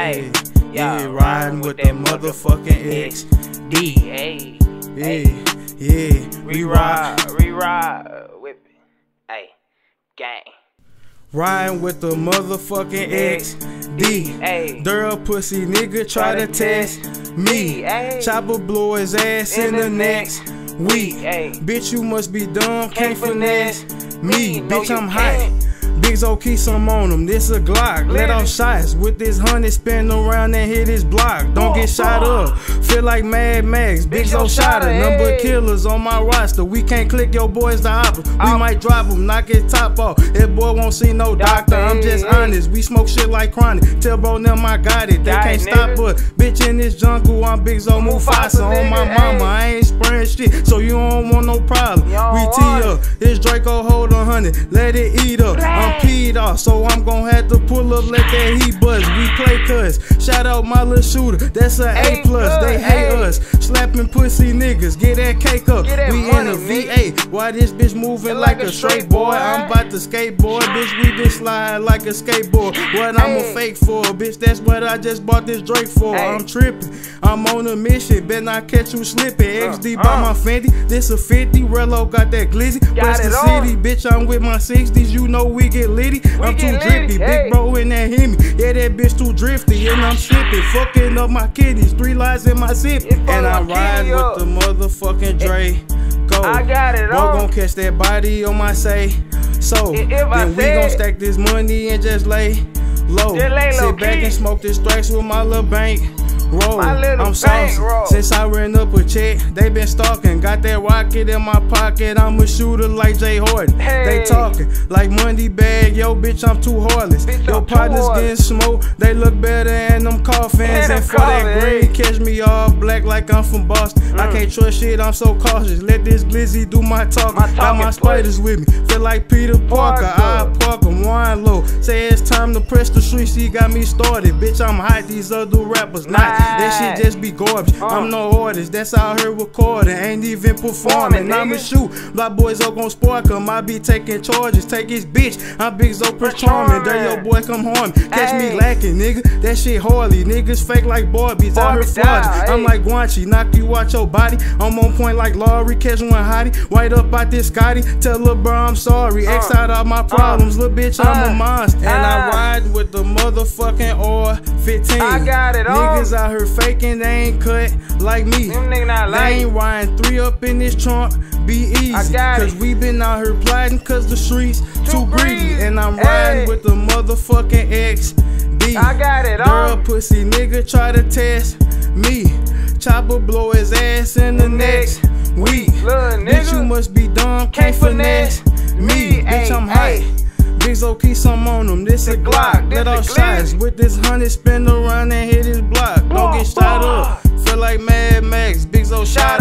Hey, yeah, riding with that motherfucking X. D, hey, Yeah, yeah, we ride. we ride it. Hey, gang. Riding with the motherfucking X. D. Girl, pussy nigga try to test me. Chopper blow his ass in, the next week. Bitch, you must be dumb, can't Can't finesse me. me. No, Bitch, I'm hot. Big Zo key some on him. This a Glock. Let off shots with this honey. Spin around and hit his block. Don't get shot up. Feel like Mad Max. Big Big Zo Zo shotter. shotter, Number hey. killers on my roster. We can't click your boys the opera. We might drop him, knock his top off. That boy won't see no doctor. I'm just hey, hey. honest. We smoke shit like chronic. Tell bro them I got it. They can't stop but bitch in this jungle. I'm Big Zo Mufasa on my mama. I ain't spraying shit, so you don't want no problem. We tee up. This Draco hold a hundred. Let it eat up. I'm peed off, so I'm gonna have to pull up. Let that heat buzz. We play cuz. Shout out my little shooter. That's a A A plus. They hate us. Slapping pussy niggas. Get that cake up. That we money, in a nigga. V8. Why this bitch moving like, a straight boy? I'm about to skateboard. Bitch, we been slide like a skateboard. What I'm a Hey. fake for? Bitch, that's what I just bought this Drake for. Hey. I'm tripping. I'm on a mission. Bet not catch you slipping. XD by uh. my Fendi. This a 50. Rello got that glizzy. Got West the city. Bitch, I'm with my 60s. You know we get litty. I'm too drippy. litty, Big hey. bro in that Hemi. Yeah, that bitch too drifty. And I'm slipping. Fucking up my kidneys. Three lies in my zip. And I ride with the motherfucking Dre. Go. I got it Bro on. gon' catch that body on my say. So If- if I then we gon' stack this money and just lay low. Just lay low Sit back key. and smoke this strikes with my little bank. Roll. I'm saucy. Since I ran up a check, they been stalking. Got that rocket in my pocket. I'm a shooter like Jay Horton. Hey. They talking like Money Bag. Yo, bitch, I'm too heartless. Bitch, Yo, I'm partners getting smoked. They look better in them coffins. And them and for that grade, catch me all black like I'm from Boston. I Mm. can't trust shit. I'm so cautious. Let this glizzy do my talking. My Got my spiders with me. Feel like Peter Parker. Parker. I park 'em, wine low. Say it's time to press the streets. She got me started. Bitch, I'm hot. These other rappers not. That shit just be garbage. Uh. I'm no artist. That's out here recording. Ain't even performing. I'ma shoot. Black boys up gon' spark 'em. I be taking charges. Take his bitch. I'm big Zo Prince Charming. There your boy come home. Catch me Hey. lacking, nigga. That shit Harley. Niggas fake like Barbies. Out here Barbie style, I'm like Guanchi. Knock you out your body. I'm on point like Laurie. Catch one hottie. White up out this Scotty. Tell lil' bro I'm sorry. X Uh. out all my problems. Lil' bitch, I'm a Uh. monster. And I Uh. ride with the motherfucking R15. I got it on. Niggas out here faking. They ain't cut like me. Them niggas not They ain't riding three up in this trunk. Be easy. I got Cause it. we been out here plotting cause the streets too, greedy. greedy. And I'm riding Hey. with the motherfucking XD. I got it Girl, on. pussy nigga try to test me. Chopper blow his ass in the next week. Little Bitch, you must be dumb, can't Can't finesse me. Bitch, I'm hot. Big Zo key some on him. This a Glock, Let off shots with this honey spin around and hit his block. Don't get shot up. Feel like Mad Max. Big Zo Shotter,